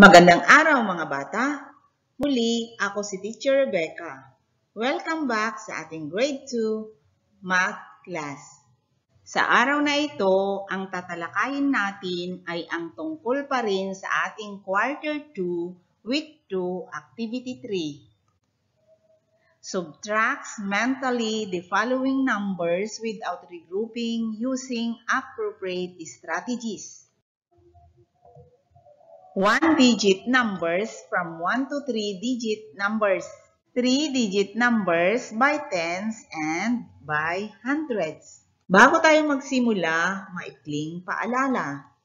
Magandang araw mga bata! Muli, ako si Teacher Rebecca. Welcome back sa ating Grade 2 Math class. Sa araw na ito, ang tatalakayin natin ay ang tungkol pa rin sa ating Quarter 2, Week 2, Activity 3. Subtracts mentally the following numbers without regrouping using appropriate strategies. One-digit numbers from 1 to 3-digit numbers. 3-digit numbers by tens and by hundreds. Bago tayo magsimula, maikling paalala.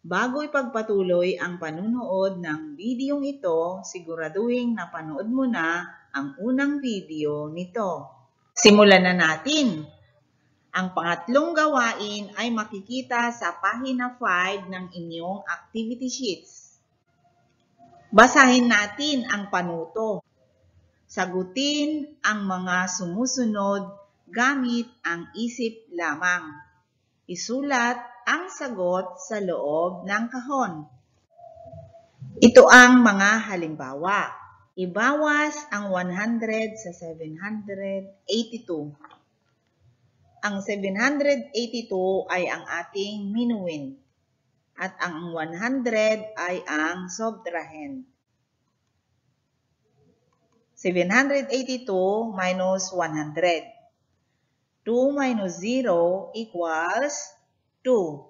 Bago ipagpatuloy ang panunood ng videong ito, siguraduhin na panood mo na ang unang video nito. Simulan na natin. Ang pangatlong gawain ay makikita sa pahina 5 ng inyong activity sheets. Basahin natin ang panuto. Sagutin ang mga sumusunod gamit ang isip lamang. Isulat ang sagot sa loob ng kahon. Ito ang mga halimbawa. Ibawas ang 100 sa 782. Ang 782 ay ang ating minuin at ang 100 ay ang subtrahend. 782 minus 100. 2 minus 0 equals 2.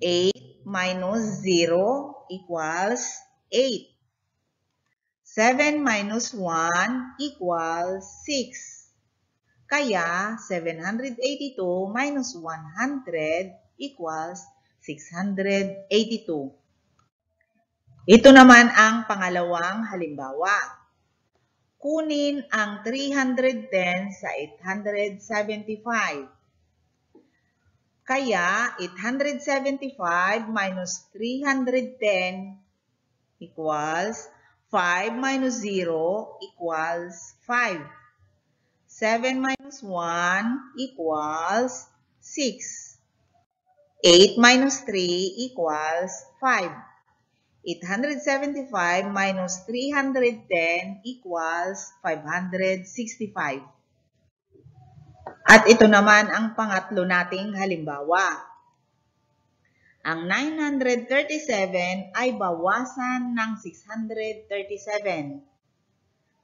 8 minus 0 equals 8. 7 minus 1 equals 6. Kaya, 782 minus 100 equals 682. Ito naman ang pangalawang halimbawa. Kunin ang 310 sa 875. Kaya, 875 minus 310 equals 5 minus 0 equals 5. 7 minus 1 equals 6. 8 minus 3 equals 5. 875 minus 310 equals 565. At ito naman ang pangatlo nating halimbawa. Ang 937 ay bawasan ng 637.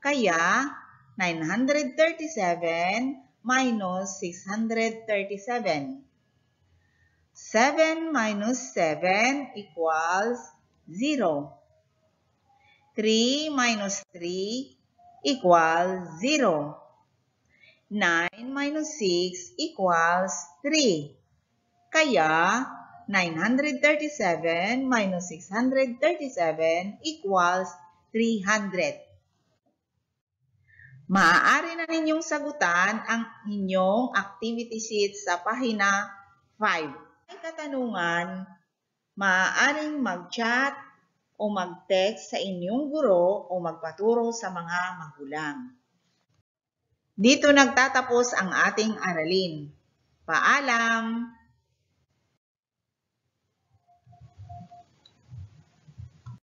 Kaya, 937 minus 637. 7 minus 7 equals 0. 3 minus 3 equals 0. 9 minus 6 equals 3. Kaya, 937 minus 637 equals 300. Maaari na ninyong sagutan ang inyong activity sheet sa pahina 5. May katanungan, maaaring mag-chat o mag-text sa inyong guro o magpaturo sa mga magulang. Dito nagtatapos ang ating aralin. Paalam!